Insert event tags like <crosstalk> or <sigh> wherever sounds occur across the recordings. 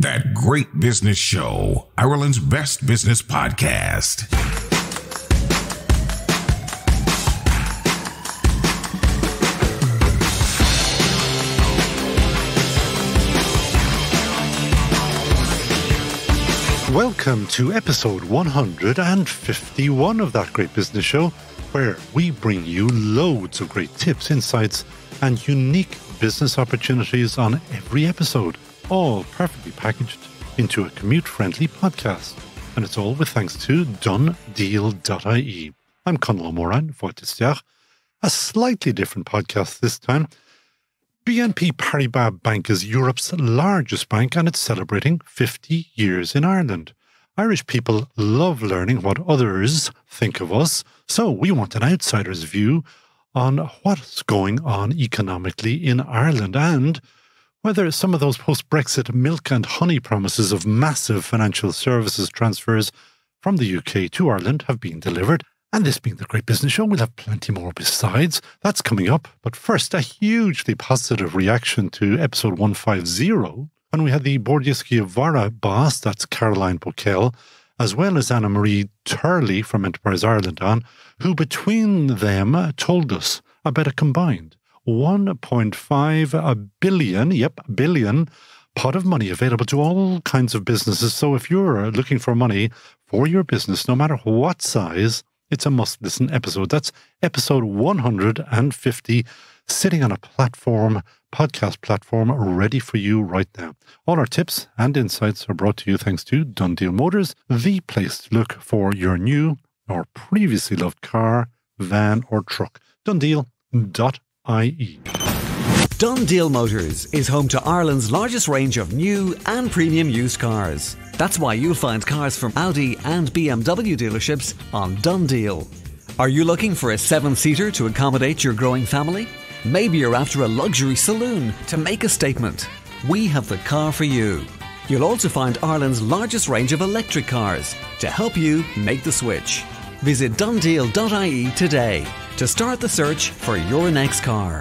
That Great Business Show, Ireland's best business podcast. Welcome to episode 151 of That Great Business Show, where we bring you loads of great tips, insights, and unique business opportunities on every episode, all perfectly packaged into a commute friendly podcast. And it's all with thanks to donedeal.ie. I'm Conal Moran, Fortistiach, a slightly different podcast this time BNP Paribas Bank is Europe's largest bank and it's celebrating 50 years in Ireland. Irish people love learning what others think of us, so we want an outsider's view on what's going on economically in Ireland and whether some of those post Brexit milk and honey promises of massive financial services transfers from the UK to Ireland have been delivered and this being the Great Business Show, we'll have plenty more besides. That's coming up. But first, a hugely positive reaction to episode 150 when we had the Bordiesky Vara boss, that's Caroline Bockel, as well as Anna Marie Turley from Enterprise Ireland on, who between them told us about a combined 1.5 billion, yep, billion pot of money available to all kinds of businesses. So if you're uh, looking for money for your business, no matter what size, it's a must listen episode. That's episode 150, sitting on a platform, podcast platform, ready for you right now. All our tips and insights are brought to you thanks to Done Deal Motors, the place to look for your new or previously loved car, van, or truck. DoneDeal.ie. DoneDeal Motors is home to Ireland's largest range of new and premium used cars. That's why you'll find cars from Audi and BMW dealerships on DoneDeal. Are you looking for a seven seater to accommodate your growing family? Maybe you're after a luxury saloon to make a statement. We have the car for you. You'll also find Ireland's largest range of electric cars to help you make the switch. Visit donedeal.ie today to start the search for your next car.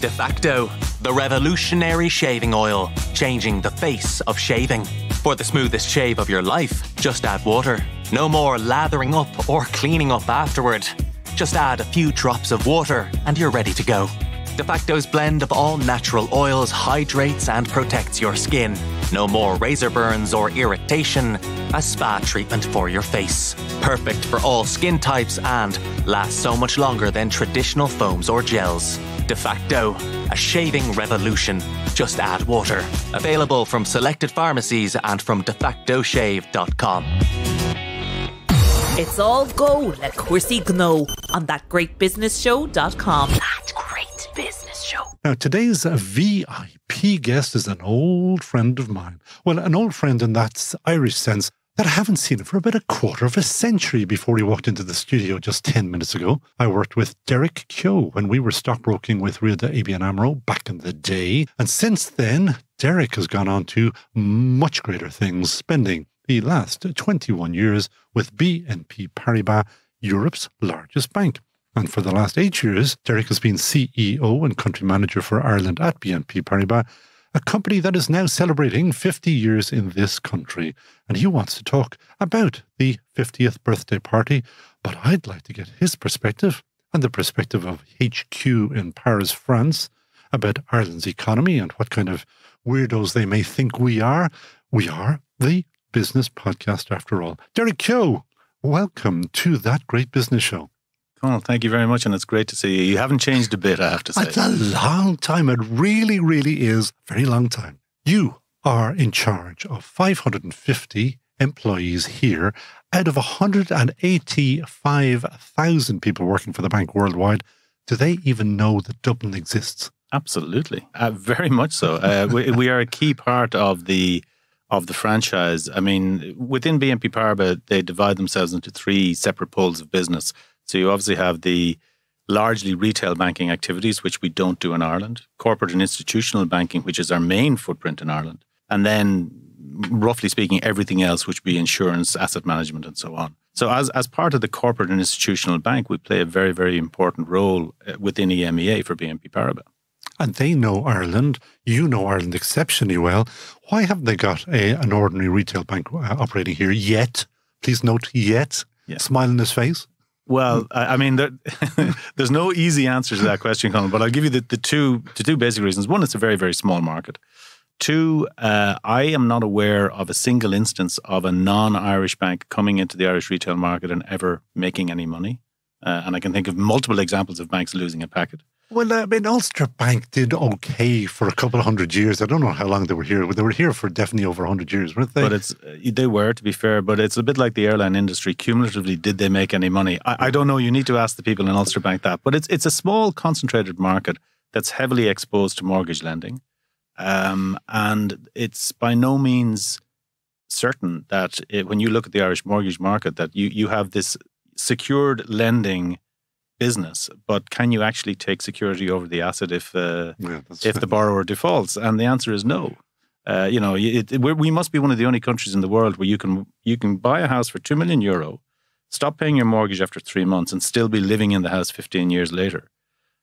De facto, the revolutionary shaving oil, changing the face of shaving. For the smoothest shave of your life, just add water. No more lathering up or cleaning up afterward. Just add a few drops of water and you're ready to go. De facto's blend of all natural oils hydrates and protects your skin. No more razor burns or irritation. A spa treatment for your face. Perfect for all skin types and lasts so much longer than traditional foams or gels. De facto, a shaving revolution. Just add water. Available from selected pharmacies and from defactoshave.com. It's all go, let Chrissy know on thatgreatbusinessshow.com. That great business show. Now, today's VIP guest is an old friend of mine. Well, an old friend in that Irish sense that I haven't seen for about a quarter of a century before he walked into the studio just 10 minutes ago. I worked with Derek Kehoe when we were stockbroking with Riada ABN AMRO back in the day. And since then, Derek has gone on to much greater things, spending the last 21 years with BNP Paribas, Europe's largest bank. And for the last eight years, Derek has been CEO and country manager for Ireland at BNP Paribas a company that is now celebrating 50 years in this country. And he wants to talk about the 50th birthday party, but I'd like to get his perspective and the perspective of HQ in Paris, France, about Ireland's economy and what kind of weirdos they may think we are. We are the business podcast after all. Derek Kehoe, welcome to that great business show. Well, thank you very much, and it's great to see you. You haven't changed a bit, I have to say. It's a long time. It really, really is a very long time. You are in charge of 550 employees here out of 185,000 people working for the bank worldwide. Do they even know that Dublin exists? Absolutely, uh, very much so. Uh, <laughs> we, we are a key part of the of the franchise. I mean, within BNP Paribas, they divide themselves into three separate poles of business. So you obviously have the largely retail banking activities, which we don't do in Ireland, corporate and institutional banking, which is our main footprint in Ireland, and then roughly speaking, everything else, which would be insurance, asset management, and so on. So, as, as part of the corporate and institutional bank, we play a very, very important role uh, within EMEA for BNP Paribas. and they know Ireland. You know Ireland exceptionally well. Why haven't they got a, an ordinary retail bank uh, operating here yet? Please note, yet. Yeah. Smile on his face. Well, I I mean, there, <laughs> there's no easy answer to that question, Colin. But I'll give you the, the two the two basic reasons. One, it's a very very small market. Two, uh, I am not aware of a single instance of a non-Irish bank coming into the Irish retail market and ever making any money. Uh, and I can think of multiple examples of banks losing a packet. Well, I mean, Ulster Bank did okay for a couple of hundred years. I don't know how long they were here, but they were here for definitely over hundred years, weren't they? But it's uh, they were to be fair, but it's a bit like the airline industry. Cumulatively, did they make any money? I, I don't know. You need to ask the people in Ulster Bank that. But it's it's a small, concentrated market that's heavily exposed to mortgage lending, um, and it's by no means certain that it, when you look at the Irish mortgage market, that you you have this secured lending business, but can you actually take security over the asset if uh, yeah, if the borrower defaults? And the answer is no. Uh, you know, it, it, we must be one of the only countries in the world where you can you can buy a house for two million euro, stop paying your mortgage after three months, and still be living in the house fifteen years later.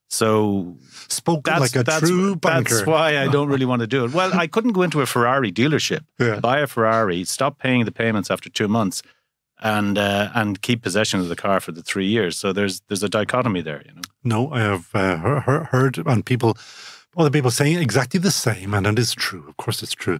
So spoken that's like a that's, true banker. that's why I don't really want to do it. Well, I couldn't go into a Ferrari dealership, <laughs> Yeah. buy a Ferrari, stop paying the payments after two months, and uh, and keep possession of the car for the three years. So there's there's a dichotomy there, you know. No, I have uh, heard, heard and people, other people saying exactly the same, and it is true. Of course, it's true.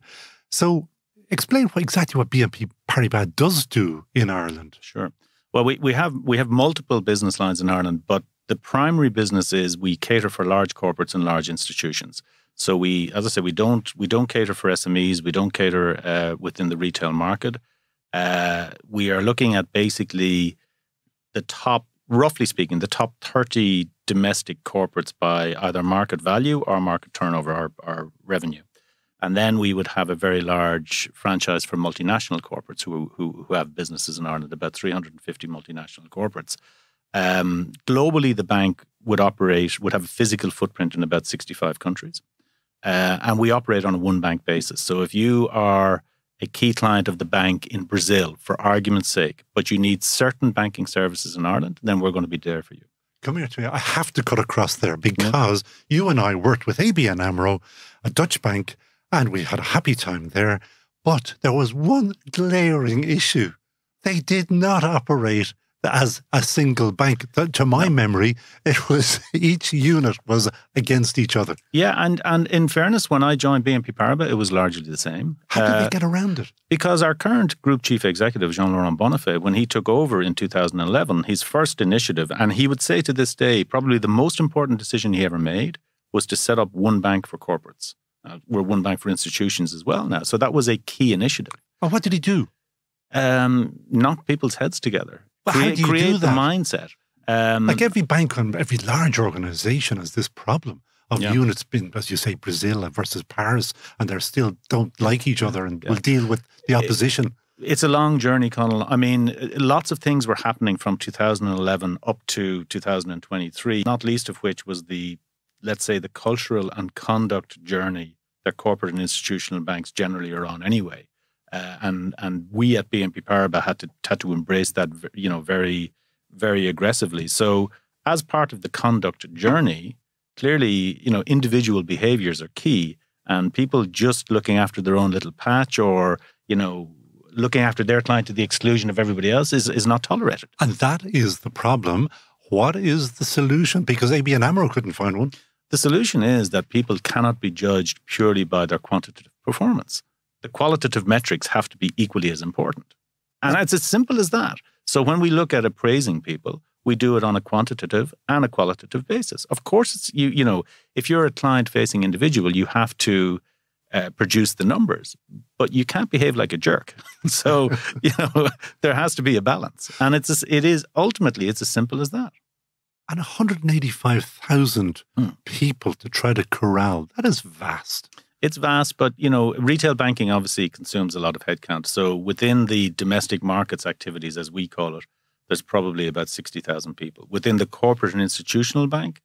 So, explain what, exactly what BNP Paribas does do in Ireland. Sure. Well, we, we have we have multiple business lines in Ireland, but the primary business is we cater for large corporates and large institutions. So we, as I said, we don't we don't cater for SMEs. We don't cater uh, within the retail market. Uh, we are looking at basically the top, roughly speaking, the top thirty domestic corporates by either market value or market turnover or, or revenue. And then we would have a very large franchise for multinational corporates who, who, who have businesses in Ireland, about 350 multinational corporates. Um, globally, the bank would operate, would have a physical footprint in about 65 countries. Uh, and we operate on a one bank basis. So if you are a key client of the bank in Brazil, for argument's sake, but you need certain banking services in Ireland, then we're going to be there for you. Come here to me. I have to cut across there because you and I worked with ABN AMRO, a Dutch bank, and we had a happy time there. But there was one glaring issue. They did not operate as a single bank. To my memory, it was <laughs> each unit was against each other. Yeah, and, and in fairness, when I joined BNP Paribas, it was largely the same. How did Uh, they get around it? Because our current group chief executive, Jean Laurent Bonnafé, when he took over in 2011, his first initiative, and he would say to this day, probably the most important decision he ever made was to set up one bank for corporates. Uh, we're one bank for institutions as well now. So that was a key initiative. Well, what did he do? Um, knock people's heads together, Well, how do you do create the that? mindset. Um, Like every bank and every large organization has this problem of Yeah. units being, as you say, Brazil versus Paris, and they still don't like each other and Yeah. will deal with the opposition. It's a long journey, Conal. I mean, lots of things were happening from 2011 up to 2023, not least of which was the, let's say, the cultural and conduct journey that corporate and institutional banks generally are on anyway. Uh, and and we at BNP Paribas had to had to embrace that, you know, very very aggressively. So as part of the conduct journey, clearly, you know, individual behaviors are key, and people just looking after their own little patch or you know looking after their client to the exclusion of everybody else is, is not tolerated. And that is the problem. What is the solution? Because ABN AMRO couldn't find one. The solution is that people cannot be judged purely by their quantitative performance. The qualitative metrics have to be equally as important. And it's as simple as that. So when we look at appraising people, we do it on a quantitative and a qualitative basis. Of course, it's you, you know, if you're a client facing individual, you have to uh, produce the numbers, but you can't behave like a jerk. <laughs> so, <laughs> you know, there has to be a balance. And it's, as- it is ultimately, it's as simple as that. And 185,000 Hmm. people to try to corral. That is vast. It's vast, but you know, retail banking obviously consumes a lot of headcount. So within the domestic markets activities, as we call it, there's probably about sixty thousand people. Within the corporate and institutional bank,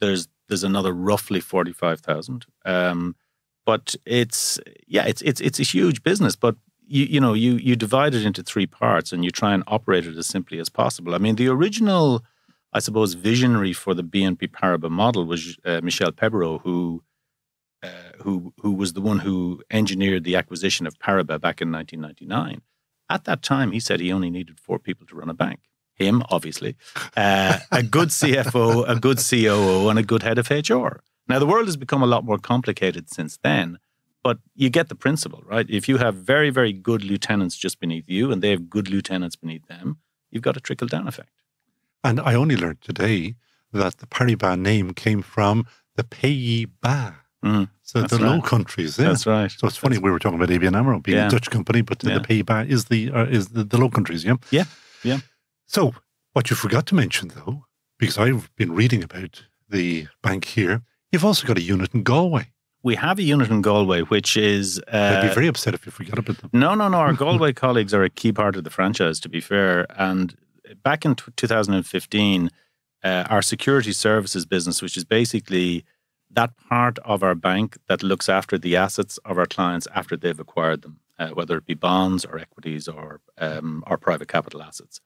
there's there's another roughly forty five thousand. Um, but it's yeah, it's it's it's a huge business. But you you know you you divide it into three parts and you try and operate it as simply as possible. I mean, the original I suppose, visionary for the BNP Paribas model was uh, Michel Pébereau, who uh, who who was the one who engineered the acquisition of Paribas back in 1999. At that time, he said he only needed four people to run a bank. Him, obviously, uh, a good CFO, a good COO, and a good head of HR. Now, the world has become a lot more complicated since then, but you get the principle, right? If you have very, very good lieutenants just beneath you and they have good lieutenants beneath them, you've got a trickle down effect. And I only learned today that the Paribas name came from the Pays-Bas. Mm, so the right. Low Countries. Yeah. That's right. So it's funny we were talking about ABN AMRO being Yeah. a Dutch company, but Yeah. the Pays-Bas is the uh, is the, the Low Countries. Yeah. Yeah, yeah. So what you forgot to mention though, because I've been reading about the bank here, you've also got a unit in Galway. We have a unit in Galway, which is. Uh, I'd be very upset if you forgot about them. No, no, no. Our <laughs> Galway colleagues are a key part of the franchise, to be fair. And back in t- 2015, uh, our security services business, which is basically that part of our bank that looks after the assets of our clients after they've acquired them, uh, whether it be bonds or equities or um, or private capital assets.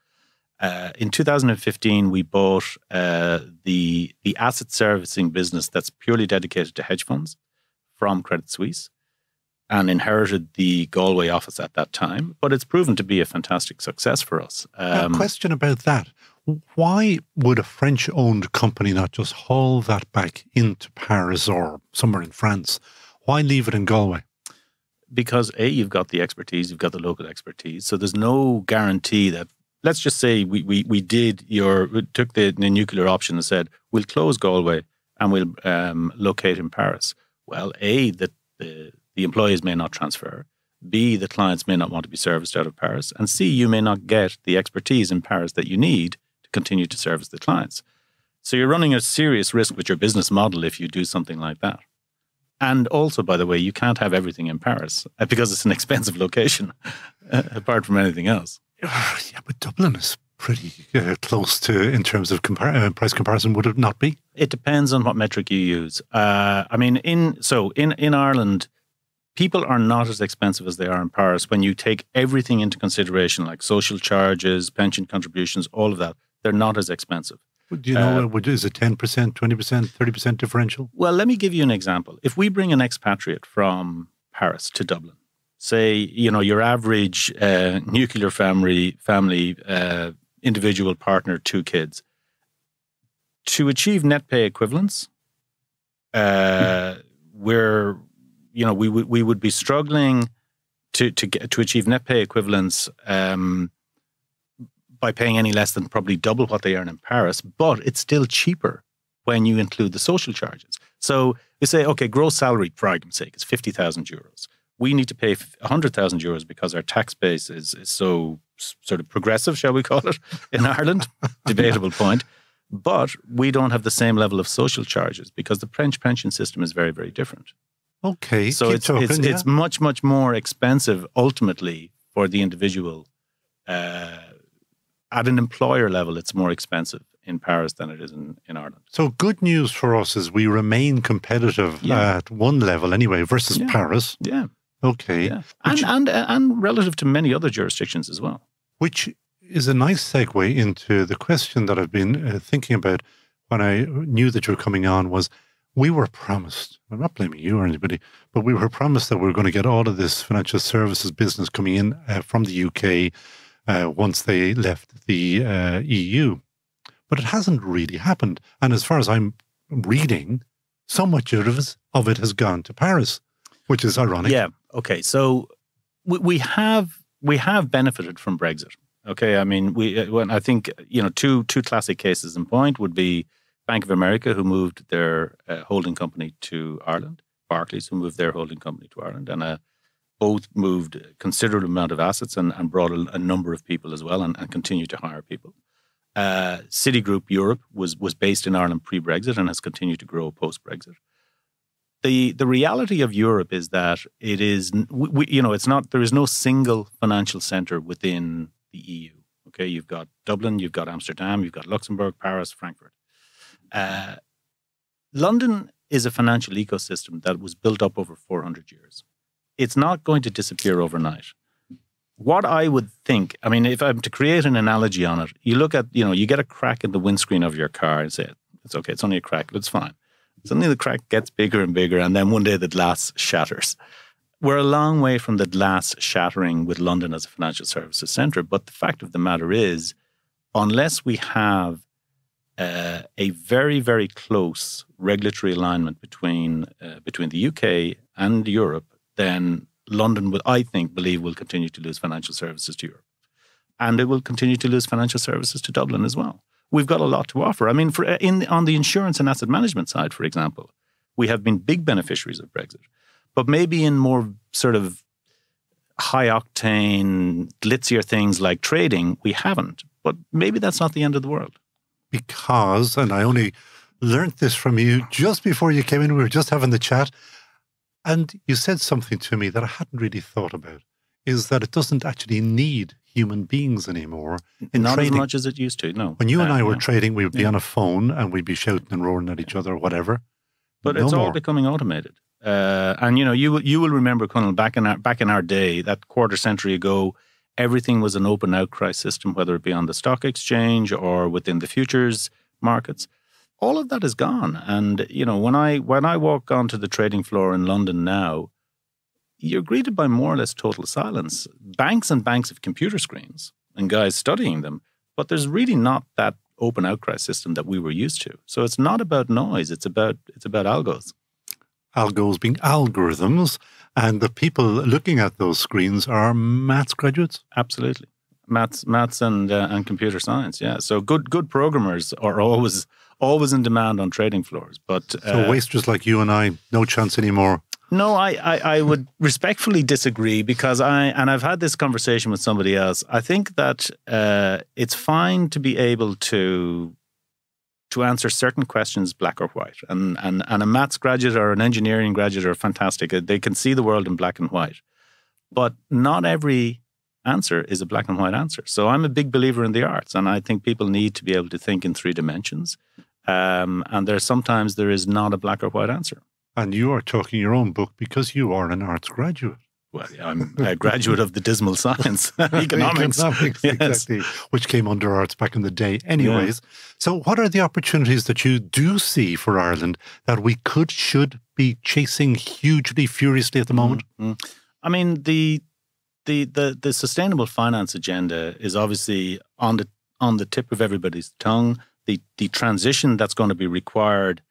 Uh, in 2015, we bought uh, the the asset servicing business that's purely dedicated to hedge funds from Credit Suisse and inherited the Galway office at that time. But it's proven to be a fantastic success for us. Um, a question about that. Why would a French owned company not just haul that back into Paris or somewhere in France? Why leave it in Galway? because A, you've got the expertise, you've got the local expertise. So there's no guarantee that, let's just say we, we, we did your, we took the, the nuclear option and said, we'll close Galway and we'll um, locate in Paris. Well, A, that the, the employees may not transfer. B, the clients may not want to be serviced out of Paris. And C, you may not get the expertise in Paris that you need continue to service the clients. So you're running a serious risk with your business model if you do something like that. And also, by the way, you can't have everything in Paris uh, because it's an <laughs> expensive location, uh, apart from anything else. <sighs> yeah, but Dublin is pretty uh, close to in terms of compar- uh, price comparison, would it not be? It depends on what metric you use. Uh, I mean, in so in in Ireland, people are not as expensive as they are in Paris when you take everything into consideration, like social charges, pension contributions, all of that. They're not as expensive. Do you know, Uh, would- is it 10%, 20%, 30% differential? Well, let me give you an example. If we bring an expatriate from Paris to Dublin, say you know your average uh, nuclear family family uh, individual partner, two kids, to achieve net pay equivalence, uh, we're you know we would we would be struggling to to get to achieve net pay equivalence. Um, by paying any less than probably double what they earn in Paris, but it's still cheaper when you include the social charges. So we say, okay, gross salary, for argument's sake, is 50,000 euros. We need to pay 100,000 euros because our tax base is, is so sort of progressive, shall we call it, <laughs> in Ireland. <laughs> Debatable point. But we don't have the same level of social charges because the French pension system is very, very different. Okay, So it's, talking, it's, yeah. it's much, much more expensive ultimately for the individual. Uh, at an employer level, it's more expensive in Paris than it is in, in Ireland. So good news for us is we remain competitive Yeah. at one level anyway versus Yeah. Paris. Yeah. Okay. Yeah, and and and relative to many other jurisdictions as well. Which is a nice segue into the question that I've been uh, thinking about when I knew that you were coming on was we were promised, I'm not blaming you or anybody, but we were promised that we were going to get all of this financial services business coming in uh, from the UK uh, once they left the uh, EU. But it hasn't really happened. And as far as I'm reading, so much of it, has gone to Paris, which is ironic. Yeah. Okay. So we, we have we have benefited from Brexit. Okay. I mean, we uh, when I think you know two two classic cases in point would be Bank of America, who moved their uh, holding company to Ireland, Barclays, who moved their holding company to Ireland, and uh, both moved a considerable amount of assets and, and brought a, a number of people as well, and, and continue to hire people. Uh, Citigroup Europe was was based in Ireland pre-Brexit and has continued to grow post-Brexit the the reality of Europe is that it is we, we- you know it's not there is no single financial center within the EU. Okay, you've got Dublin, you've got Amsterdam, you've got Luxembourg, Paris, Frankfurt. Uh, London is a financial ecosystem that was built up over 400 years. It's not going to disappear overnight. what I would think, I mean, if I'm to create an analogy on it, you look at, you know, you get a crack in the windscreen of your car and say, it's okay, it's only a crack, it's fine. Suddenly the crack gets bigger and bigger, and then one day the glass shatters. We're a long way from the glass shattering with London as a financial services centre, but the fact of the matter is, unless we have uh, a very, very close regulatory alignment between uh, between the UK and Europe, then London will, I think, believe will continue to lose financial services to Europe, and it will continue to lose financial services to Dublin as well. We've got a lot to offer. I mean, for in on the insurance and asset management side, for example, we have been big beneficiaries of Brexit, but maybe in more sort of high octane, glitzier things like trading, we haven't. But maybe that's not the end of the world. Because, and I only learned this from you just before you came in, we were just having the chat, and you said something to me that I hadn't really thought about is that it doesn't actually need human beings anymore. In Not trading. as much as it used to, no. When you uh, and I were yeah. trading, we would be yeah. on a phone and we'd be shouting and roaring at each other or whatever. But no it's more. all becoming automated. Uh, and you know, you will you will remember, Colonel, back in our back in our day, that quarter century ago, everything was an open outcry system, whether it be on the stock exchange or within the futures markets. All of that is gone. And you know, when I when I walk onto the trading floor in London now, you're greeted by more or less total silence. Banks and banks of computer screens and guys studying them, but there's really not that open outcry system that we were used to. So it's not about noise; it's about it's about algos algos being algorithms, and the people looking at those screens are maths graduates. Absolutely, maths, maths, and uh, and computer science. Yeah, so good good programmers are <laughs> always always in demand on trading floors. But uh, so wasters like you and I, no chance anymore. No, I, I, I, would respectfully disagree because I, and I've had this conversation with somebody else. I think that uh, it's fine to be able to to answer certain questions black or white. And, and, and a maths graduate or an engineering graduate are fantastic. They can see the world in black and white. But not every answer is a black and white answer. So I'm a big believer in the arts, and I think people need to be able to think in three dimensions. Um, and there sometimes there is not a black or white answer. And you are talking your own book because you are an arts graduate. Well, I'm a graduate of the dismal science, <laughs> <laughs> economics, economics yes. exactly, which came under arts back in the day, anyways. Yeah. So, what are the opportunities that you do see for Ireland that we could, should be chasing hugely, furiously at the moment? Mm-hmm. I mean, the the the the sustainable finance agenda is obviously on the on the tip of everybody's tongue. The the transition that's going to be required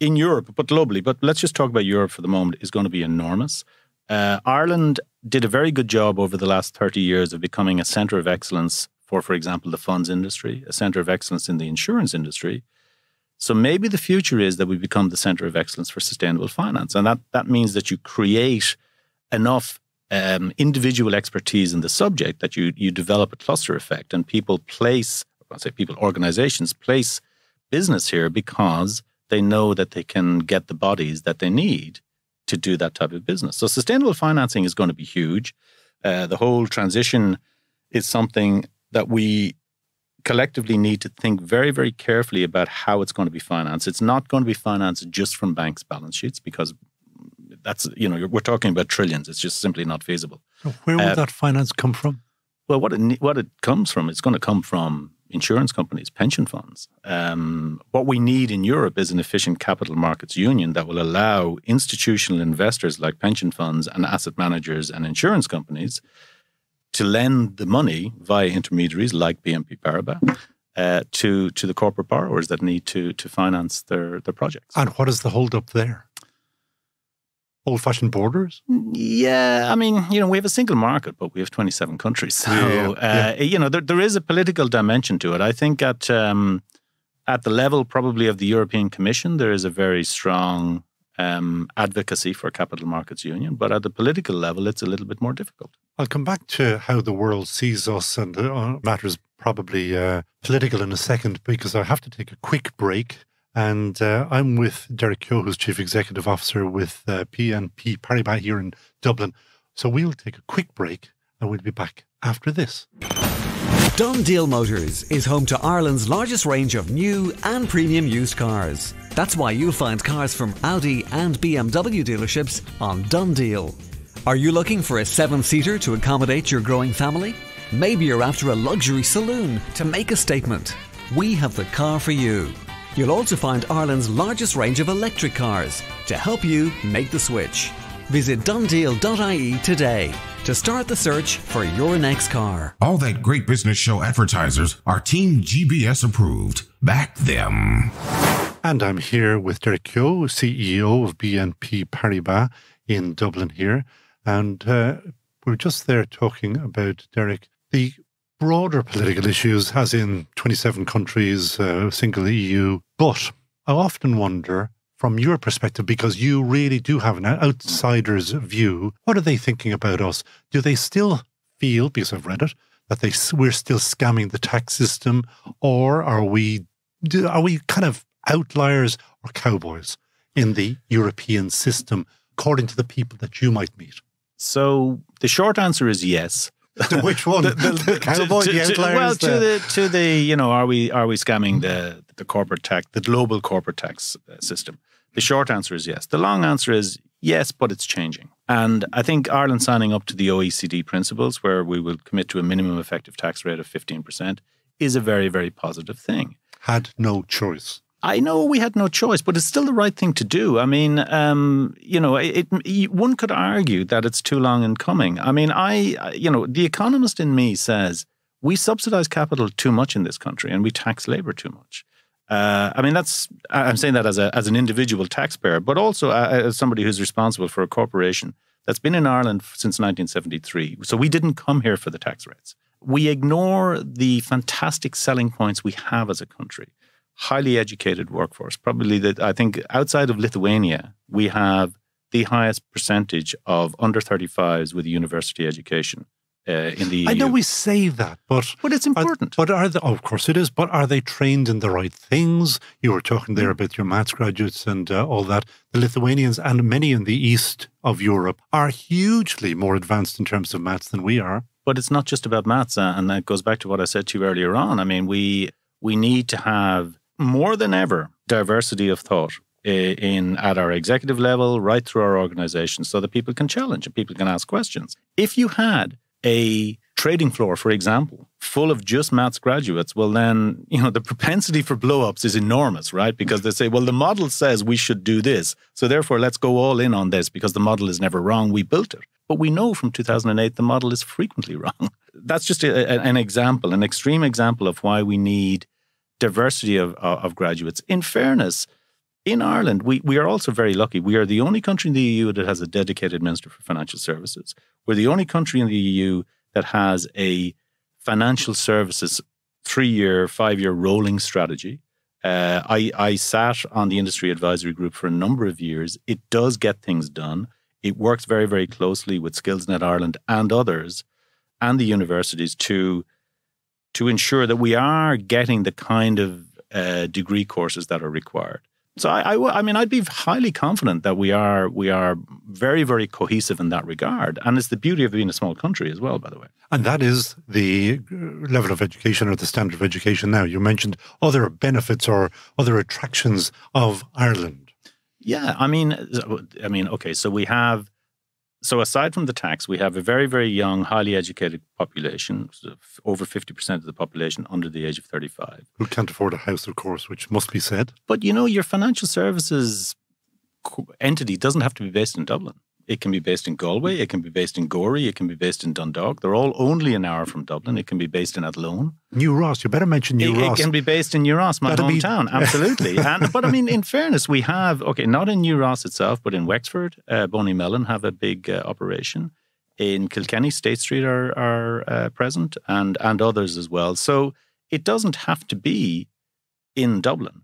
in Europe, but globally, but let's just talk about Europe for the moment, is going to be enormous. Uh, Ireland did a very good job over the last 30 years of becoming a centre of excellence for, for example, the funds industry, a centre of excellence in the insurance industry. So maybe the future is that we become the centre of excellence for sustainable finance. And that, that means that you create enough um, individual expertise in the subject that you, you develop a cluster effect and people place, I say people, organizations place business here because they know that they can get the bodies that they need to do that type of business. So sustainable financing is going to be huge. Uh, the whole transition is something that we collectively need to think very, very carefully about how it's going to be financed. It's not going to be financed just from banks' balance sheets because that's, you know, we're talking about trillions. It's just simply not feasible. So where will uh, that finance come from? Well, what it, what it comes from, it's going to come from insurance companies, pension funds. Um, what we need in Europe is an efficient capital markets union that will allow institutional investors like pension funds and asset managers and insurance companies to lend the money via intermediaries like BNP Paribas. Uh, to to the corporate borrowers that need to to finance their their projects. And what is the holdup there? Old fashioned borders? Yeah, I mean, you know, we have a single market, but we have 27 countries. So, yeah, uh, you know, there, there is a political dimension to it. I think at, um, at the level probably of the European Commission, there is a very strong um, advocacy for capital markets union, but at the political level, it's a little bit more difficult. I'll come back to how the world sees us and uh, matters probably uh, political in a second because I have to take a quick break. And uh, I'm with Derek Kehoe, who's Chief Executive Officer with uh, BNP Paribas here in Dublin. So we'll take a quick break and we'll be back after this. DoneDeal Motors is home to Ireland's largest range of new and premium used cars. That's why you'll find cars from Audi and BMW dealerships on DoneDeal. Are you looking for a seven seater to accommodate your growing family? Maybe you're after a luxury saloon to make a statement. We have the car for you. You'll also find Ireland's largest range of electric cars to help you make the switch. Visit donedeal.ie today to start the search for your next car. All that great business show advertisers are Team GBS approved. Back them. And I'm here with Derek Kehoe, CEO of BNP Paribas in Dublin here. And uh, we're just there talking about, Derek, the broader political issues, as in 27 countries, uh, single EU. But I often wonder, from your perspective, because you really do have an outsider's view, what are they thinking about us? Do they still feel, because I've read it, that they we're still scamming the tax system, or are we do, are we kind of outliers or cowboys in the European system, according to the people that you might meet? So the short answer is yes. <laughs> Which one? the, the, the cowboy, to, to, the outliers? well, to the to the you know, are we are we scamming the the corporate tax, the global corporate tax uh, system? The short answer is yes. The long answer is yes, but it's changing. And I think Ireland signing up to the OECD principles, where we will commit to a minimum effective tax rate of fifteen percent, is a very very positive thing. Had no choice. I know we had no choice, but it's still the right thing to do. I mean, um, you know, it, it, one could argue that it's too long in coming. I mean, I, you know, the economist in me says we subsidize capital too much in this country and we tax labor too much. Uh, I mean, that's I'm saying that as a as an individual taxpayer, but also uh, as somebody who's responsible for a corporation that's been in Ireland since 1973. So we didn't come here for the tax rates. We ignore the fantastic selling points we have as a country highly educated workforce. Probably that I think outside of Lithuania, we have the highest percentage of under 35s with a university education. Uh, in the EU. I know we say that, but but it's important. Are, but are they? Oh, of course it is. But are they trained in the right things? You were talking there about your maths graduates and uh, all that. The Lithuanians and many in the east of Europe are hugely more advanced in terms of maths than we are. But it's not just about maths, uh, and that goes back to what I said to you earlier on. I mean, we we need to have more than ever diversity of thought in at our executive level right through our organization so that people can challenge and people can ask questions if you had a trading floor for example full of just maths graduates well then you know the propensity for blowups is enormous right because they say well the model says we should do this so therefore let's go all in on this because the model is never wrong we built it but we know from 2008 the model is frequently <laughs> wrong that's just a, a, an example an extreme example of why we need diversity of, of graduates. In fairness, in Ireland, we, we are also very lucky. We are the only country in the EU that has a dedicated Minister for Financial Services. We're the only country in the EU that has a financial services three year, five year rolling strategy. Uh, I, I sat on the industry advisory group for a number of years. It does get things done. It works very, very closely with Skillnet Ireland and others and the universities to to ensure that we are getting the kind of uh, degree courses that are required. So I, I, I, mean, I'd be highly confident that we are we are very very cohesive in that regard, and it's the beauty of being a small country as well, by the way. And that is the level of education or the standard of education now. You mentioned other benefits or other attractions of Ireland. Yeah, I mean, I mean, okay, so we have so aside from the tax, we have a very, very young, highly educated population, over 50% of the population under the age of 35. Who can't afford a house, of course, which must be said. But you know, your financial services entity doesn't have to be based in Dublin. It can be based in Galway, it can be based in Gorey, it can be based in Dundalk. They're all only an hour from Dublin. It can be based in Athlone. New Ross, you better mention New it, Ross. It can be based in New Ross, my That'd hometown. Be... <laughs> Absolutely. and, but I mean, in fairness, we have, okay, not in New Ross itself, but in Wexford, uh, Mellon have a big uh, operation. In Kilkenny, State Street are, are uh, present and, and others as well. So it doesn't have to be in Dublin.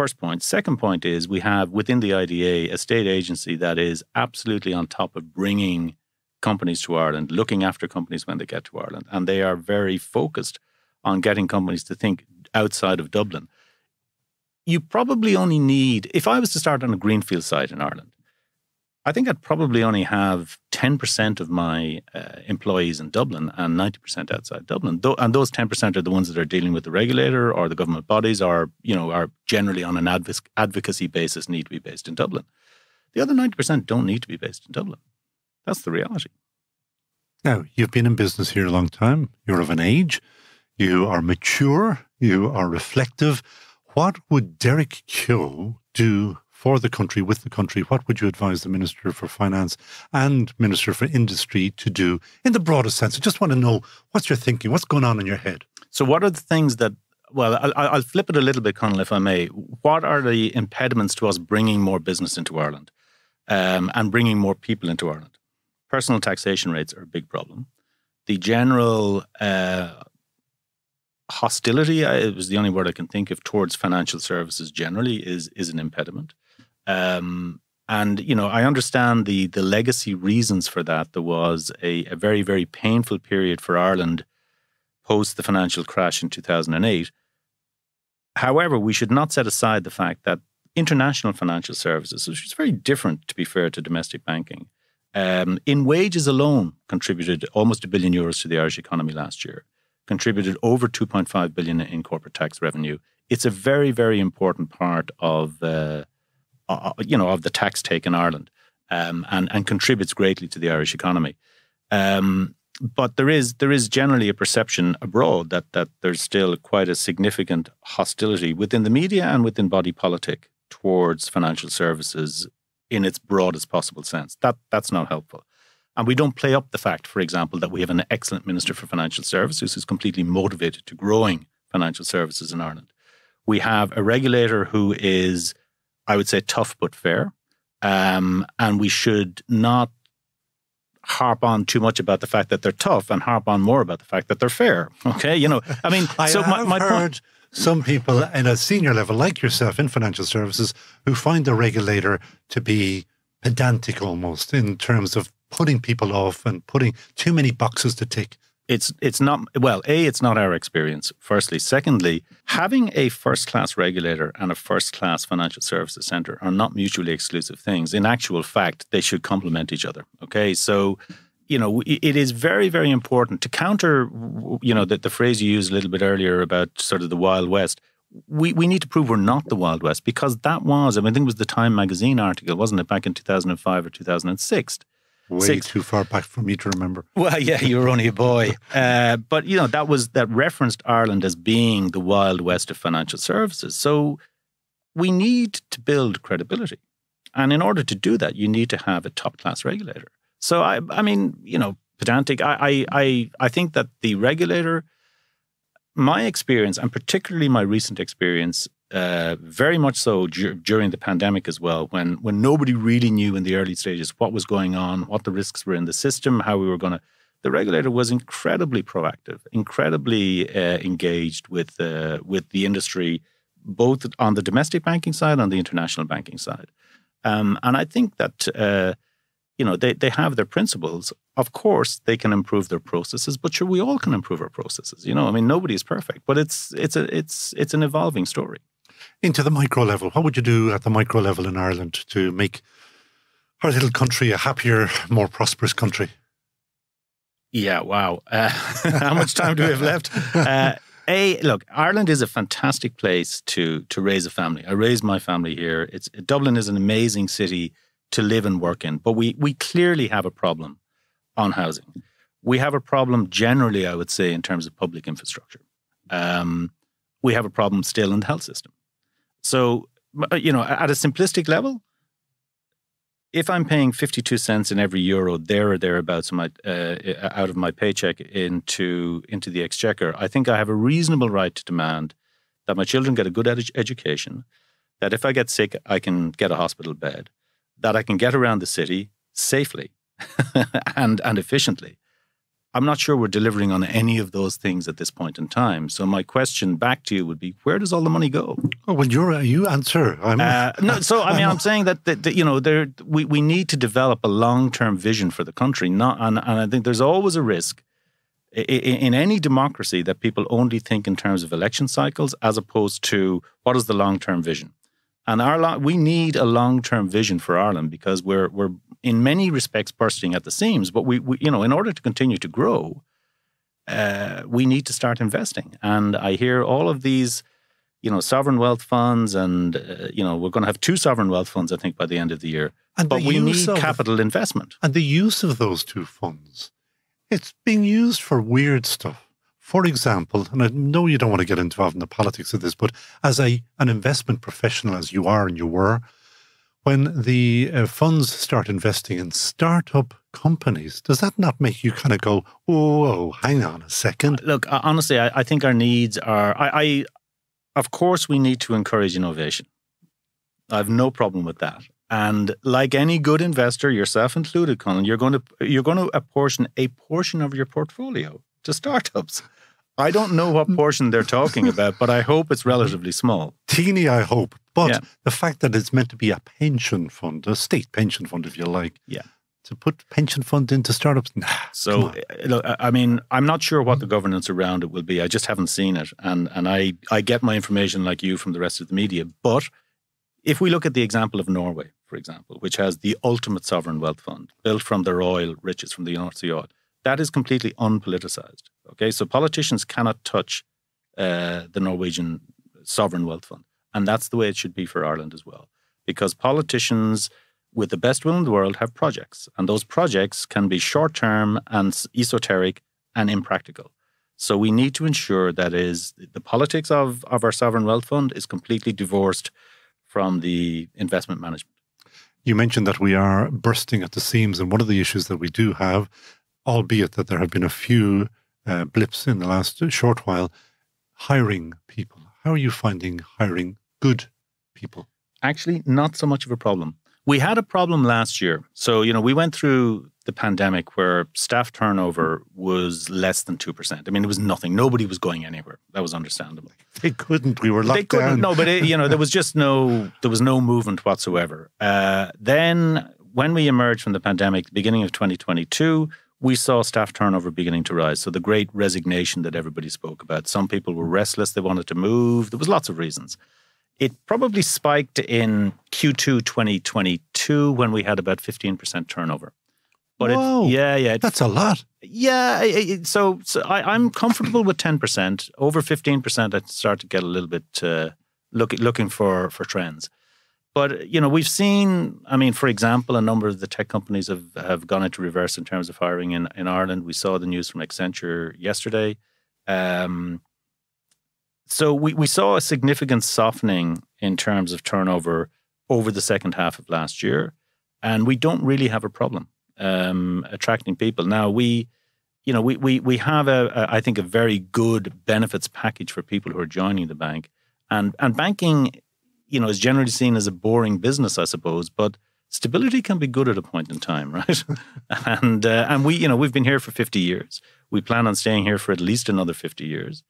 First point. Second point is we have within the IDA a state agency that is absolutely on top of bringing companies to Ireland, looking after companies when they get to Ireland. And they are very focused on getting companies to think outside of Dublin. You probably only need, if I was to start on a greenfield site in Ireland, I think I'd probably only have 10% of my uh, employees in Dublin and 90% outside Dublin. and those 10% are the ones that are dealing with the regulator or the government bodies or, you know, are generally on an advocacy basis need to be based in Dublin. The other 90% don't need to be based in Dublin. That's the reality. Now, you've been in business here a long time. You're of an age. You are mature. You are reflective. What would Derek Kehoe do for the country, with the country? What would you advise the Minister for Finance and Minister for Industry to do in the broadest sense? I just want to know what's your thinking, what's going on in your head. So, what are the things that well, I'll, I'll, flip it a little bit, Conal, if I may. What are the impediments to us bringing more business into Ireland um, and bringing more people into Ireland? Personal taxation rates are a big problem. The general uh, hostility, it was the only word I can think of, towards financial services generally is is an impediment. Um, and you know, I understand the the legacy reasons for that. There was a, a very very painful period for Ireland post the financial crash in two thousand and eight. However, we should not set aside the fact that international financial services, which is very different, to be fair, to domestic banking, um, in wages alone contributed almost a billion euros to the Irish economy last year, contributed over 2.5 billion in corporate tax revenue. It's a very, very important part of uh, uh, you know, of the tax take in Ireland, um, and and contributes greatly to the Irish economy. Um, but there is there is generally a perception abroad that that there's still quite a significant hostility within the media and within body politic towards financial services in its broadest possible sense. That that's not helpful. And we don't play up the fact, for example, that we have an excellent Minister for Financial Services who's completely motivated to growing financial services in Ireland. We have a regulator who is I would say tough but fair. Um, and we should not harp on too much about the fact that they're tough and harp on more about the fact that they're fair. <laughs> Okay, you know, I mean, <laughs> I so have my, my heard point, some people in a senior level, like yourself in financial services, who find the regulator to be pedantic almost in terms of putting people off and putting too many boxes to tick it's it's not well a it's not our experience firstly. Secondly having a first class regulator and a first class financial services center are not mutually exclusive things. In actual fact they should complement each other okay? So you know it is very very important to counter you know the, the phrase you used a little bit earlier about sort of the wild west. We, we need to prove we're not the Wild West because that was, I, mean, I think it was the Time magazine article, wasn't it, back in 2005 or 2006, way Six. too far back for me to remember. <laughs> Well, yeah, you were only a boy, uh, but you know that was that referenced Ireland as being the wild west of financial services. So we need to build credibility, and in order to do that, you need to have a top class regulator. So I, I mean, you know, pedantic. I, I, I, I think that the regulator, my experience, and particularly my recent experience uh, very much so dur- during the pandemic as well, when when nobody really knew in the early stages what was going on, what the risks were in the system, how we were going to. The regulator was incredibly proactive, incredibly uh, engaged with uh, with the industry, both on the domestic banking side and the international banking side. Um, and I think that uh, you know they they have their principles. Of course, they can improve their processes, but sure, we all can improve our processes. You know, I mean, nobody is perfect, but it's it's a it's it's an evolving story into the micro level. What would you do at the micro level in Ireland to make our little country a happier, more prosperous country? Yeah, wow. Uh, <laughs> how much time do we have left? <laughs> Uh, a look, Ireland is a fantastic place to to raise a family. I raised my family here. It's Dublin is an amazing city to live and work in, but we we clearly have a problem on housing. We have a problem generally, I would say, in terms of public infrastructure. Um, we have a problem still in the health system. So, uh, you know, at a simplistic level, if I'm paying 52 cents in every euro there or thereabouts my, uh, out of my paycheck into, into the exchequer, I think I have a reasonable right to demand that my children get a good ed- education, that if I get sick, I can get a hospital bed, that I can get around the city safely <laughs> and, and efficiently. I'm not sure we're delivering on any of those things at this point in time. So my question back to you would be, where does all the money go? Oh well, you're you answer. Uh, no, so I mean, I'm saying that, that, that, you know, there we, we need to develop a long term vision for the country. Not, and, and I think there's always a risk in, in any democracy that people only think in terms of election cycles as opposed to what is the long term vision. And our we need a long term vision for Ireland because we're we're in many respects bursting at the seams. But we, we you know, in order to continue to grow, uh, we need to start investing. And I hear all of these, you know, sovereign wealth funds, and uh, you know, we're going to have two sovereign wealth funds, I think, by the end of the year. And but we need of- capital investment. And the use of those two funds, it's being used for weird stuff. For example, and I know you don't want to get involved in the politics of this, but as a an investment professional, as you are and you were, when the uh, funds start investing in startup companies, does that not make you kind of go, "Whoa, hang on a second? Look, honestly, I, I think our needs are. I, I, of course, we need to encourage innovation. I have no problem with that. And like any good investor, yourself included, Colin, you're going to you're going to apportion a portion of your portfolio to startups. I don't know what mm. portion they're talking <laughs> about, but I hope it's relatively small. Teeny, I hope." But Yeah. the fact that it's meant to be a pension fund, a state pension fund, if you like, Yeah. to put pension fund into startups, nah. So, eh, eh, look, I I mean, I'm not sure what the governance around it will be. I just haven't seen it, and and I I get my information like you from the rest of the media. But if we look at the example of Norway, for example, which has the ultimate sovereign wealth fund built from their oil riches from the North Sea oil, that is completely unpoliticized. Okay, so politicians cannot touch uh, the Norwegian sovereign wealth fund, and that's the way it should be for Ireland as well, because politicians with the best will in the world have projects, and those projects can be short term and esoteric and impractical. So we need to ensure that is the politics of, of our sovereign wealth fund is completely divorced from the investment management. You mentioned that we are bursting at the seams, and one of the issues that we do have, albeit that there have been a few uh, blips in the last short while, hiring people. How are you finding hiring good people? Actually, not so much of a problem. We had a problem last year. So, you know, we went through the pandemic where staff turnover was less than 2%. I mean, it was nothing. Nobody was going anywhere. That was understandable. They couldn't. We were locked they couldn't. down. No, but it, you know, there was <laughs> just no there was no movement whatsoever. Uh, then, when we emerged from the pandemic, beginning of 2022, we saw staff turnover beginning to rise. So the great resignation that everybody spoke about. Some people were restless; they wanted to move. There was lots of reasons. It probably spiked in Q2 2022 when we had about 15% turnover. But Whoa. it, yeah, yeah, it That's a lot. yeah, I- I- so, so I, I'm comfortable with ten percent. Over fifteen percent, I start to get a little bit uh, look, looking for for trends. But you know, we've seen. I mean, for example, a number of the tech companies have have gone into reverse in terms of hiring in in Ireland. We saw the news from Accenture yesterday. Um, so we, we saw a significant softening in terms of turnover over the second half of last year, and we don't really have a problem um, attracting people. Now we, you know, we we we have a, a I think a very good benefits package for people who are joining the bank, and and banking, you know, is generally seen as a boring business, I suppose, but stability can be good at a point in time, <laughs> right? and uh, and we, you know, we've been here for fifty years. We plan on staying here for at least another fifty years.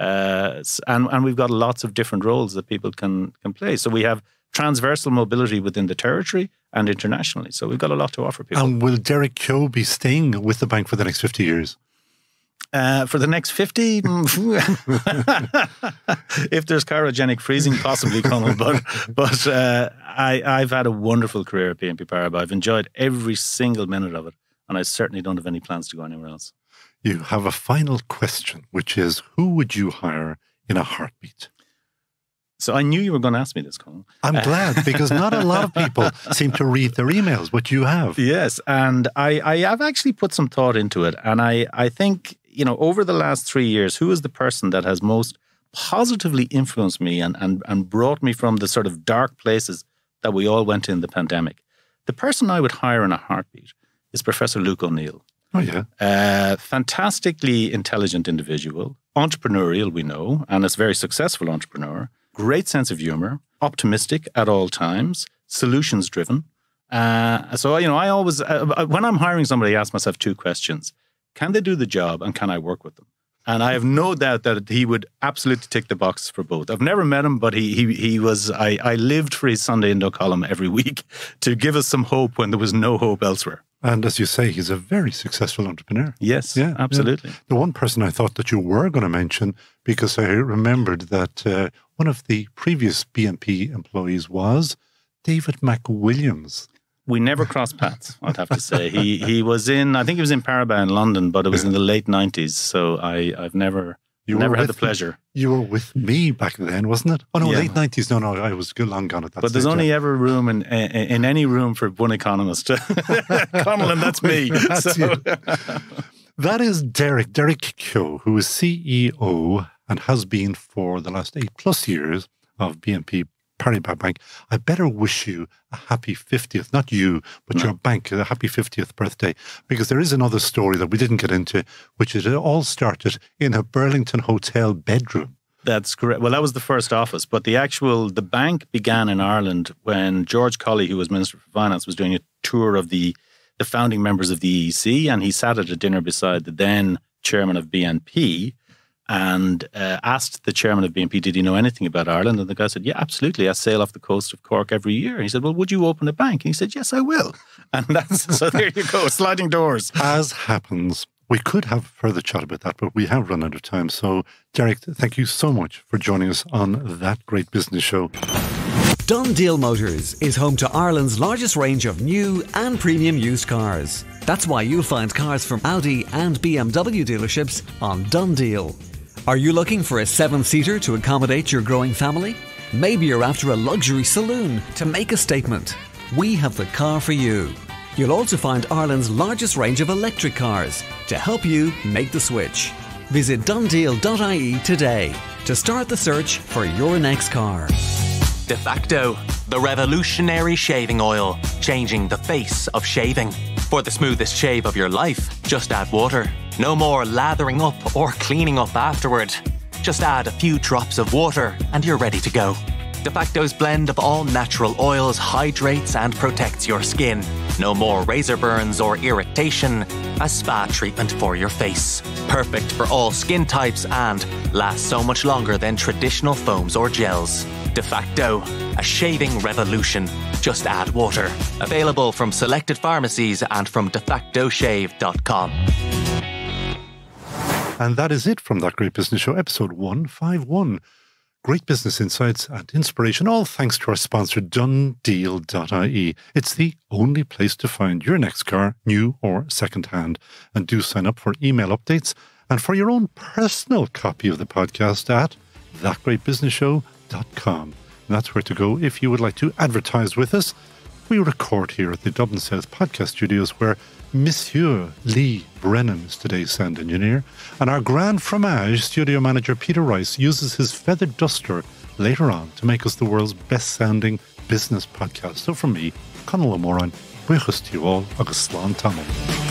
Uh, and and we've got lots of different roles that people can can play. So we have transversal mobility within the territory and internationally. So we've got a lot to offer people. And will Derek Kehoe be staying with the bank for the next 50 years? Uh, for the next 50, <laughs> if there's cryogenic freezing, possibly, Conal. <laughs> But, but uh, I, I've had a wonderful career at BNP Paribas. I've enjoyed every single minute of it. And I certainly don't have any plans to go anywhere else. You have a final question, which is who would you hire in a heartbeat? So I knew you were going to ask me this, Conal. I'm glad because not a lot of people <laughs> seem to read their emails, but you have. Yes, and I, I have actually put some thought into it, and I, I think you know over the last three years, who is the person that has most positively influenced me and and and brought me from the sort of dark places that we all went in the pandemic? The person I would hire in a heartbeat is Professor Luke O'Neill. Oh, yeah. Uh, fantastically intelligent individual, entrepreneurial, we know, and is a very successful entrepreneur. Great sense of humor, optimistic at all times, solutions driven. Uh, so, you know, I always, uh, when I'm hiring somebody, I ask myself two questions Can they do the job and can I work with them? And I have no doubt that he would absolutely tick the box for both. I've never met him, but he he, he was. I, I lived for his Sunday Indo column every <laughs> week to give us some hope when there was no hope elsewhere. And as you say, he's a very successful entrepreneur. Yes, Yeah, absolutely. The one person I thought that you were going to mention, because I remembered that uh, one of the previous BNP employees was David McWilliams. We never crossed paths. I'd have to say he he was in. I think he was in Paribas in London, but it was in the late nineties. So I I've never You Never had the pleasure. You were with me back then, wasn't it? Oh no, Yeah. late nineties. No, no, I was good long gone at that. But there's only yeah. ever room in, in in any room for one economist. <laughs> Connellan, that's me. <laughs> That's So- you. That is Derek, Derek Kehoe, who is CEO and has been for the last eight plus years of BNP Paribas Bank. I better wish you a happy 50th, not you, but your bank, a happy 50th birthday, because there is another story that we didn't get into, which is it all started in a Burlington hotel bedroom. That's correct. Well, that was the first office, but the actual the bank began in Ireland when George Colley, who was Minister for Finance, was doing a tour of the the founding members of the EEC, and he sat at a dinner beside the then chairman of BNP, and uh, asked the chairman of BNP, "Did he know anything about Ireland?" And the guy said, "Yeah, absolutely. I sail off the coast of Cork every year." And he said, "Well, would you open a bank?" And he said, "Yes, I will." <laughs> And that's <laughs> so. There you go, sliding doors. As happens, we could have further chat about that, but we have run out of time. So, Derek, thank you so much for joining us on that great business show. Done Deal Motors is home to Ireland's largest range of new and premium used cars. That's why you'll find cars from Audi and BMW dealerships on Done Deal. Are you looking for a seven seater to accommodate your growing family? Maybe you're after a luxury saloon to make a statement. We have the car for you. You'll also find Ireland's largest range of electric cars to help you make the switch. Visit donedeal.ie today to start the search for your next car. De facto, the revolutionary shaving oil, changing the face of shaving. For the smoothest shave of your life, just add water. No more lathering up or cleaning up afterward. Just add a few drops of water and you're ready to go. De facto's blend of all natural oils hydrates and protects your skin. No more razor burns or irritation. A spa treatment for your face. Perfect for all skin types and lasts so much longer than traditional foams or gels. De facto, a shaving revolution. Just add water. Available from selected pharmacies and from defactoshave.com. And that is it from That Great Business Show, episode 151. Great business insights and inspiration, all thanks to our sponsor, donedeal.ie. It's the only place to find your next car, new or secondhand. And do sign up for email updates and for your own personal copy of the podcast at thatgreatbusinessshow.com. And that's where to go if you would like to advertise with us. We record here at the Dublin South Podcast Studios, where Monsieur Lee Brennan is today's sound engineer, and our Grand Fromage studio manager Peter Rice uses his feathered duster later on to make us the world's best sounding business podcast. So from me, Conal O'Moran, buchas to you all, agus slán.